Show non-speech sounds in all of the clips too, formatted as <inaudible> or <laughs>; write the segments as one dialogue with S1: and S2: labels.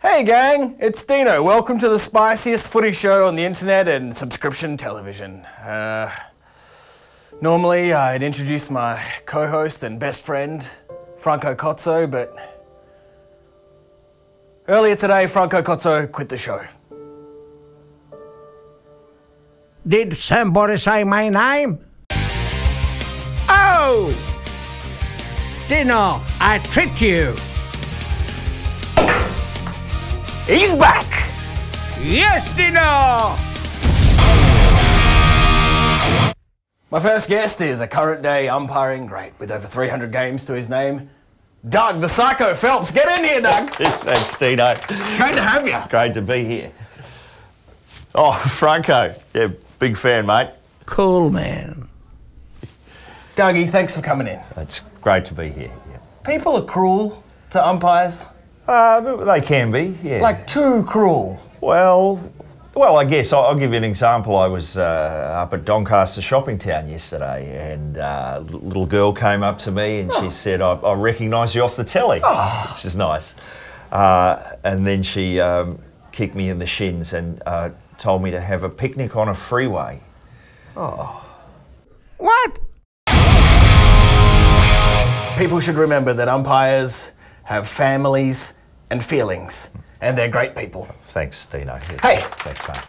S1: Hey gang, it's Deano. Welcome to the spiciest footy show on the internet and subscription television. Uh, normally I'd introduce my co-host and best friend, Franco Cozzo, but earlier today Franco Cozzo quit the show.
S2: Did somebody say my name? Oh! Deano, I tricked you.
S1: He's back!
S2: Yes, Deano!
S1: My first guest is a current day umpiring great with over 300 games to his name. Doug the Psycho Phelps. Get in here, Doug. <laughs>
S3: Thanks, Deano.
S1: Great to have you.
S3: Great to be here. Oh, Franco. Yeah, big fan, mate.
S2: Cool, man.
S1: Dougie, thanks for coming in.
S3: It's great to be here. Yeah.
S1: People are cruel to umpires.
S3: Uh, they can be, yeah.
S1: Like, too cruel.
S3: well, well, I guess I'll, I'll give you an example. I was uh, up at Doncaster Shopping Town yesterday, and uh, a little girl came up to me and she said, "I, I recognise you off the telly," which is nice. Uh, and then she um, kicked me in the shins and uh, told me to have a picnic on a freeway.
S2: Oh, What?
S1: People should remember that umpires have families and feelings, and they're great people.
S3: Thanks, Deano. Yeah,
S1: Hey.
S3: thanks, mate.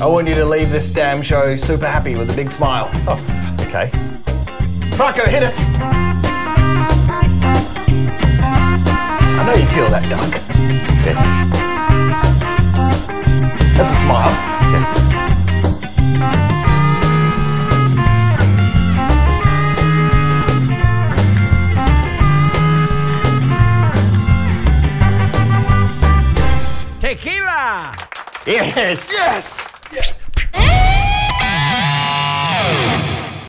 S1: I want you to leave this damn show super happy with a big smile.
S3: Oh, okay.
S1: Franco, hit it! I know you feel that, Doug.
S3: Yeah.
S1: That's a smile.
S2: Tequila!
S3: Yes.
S1: Yes! Yes!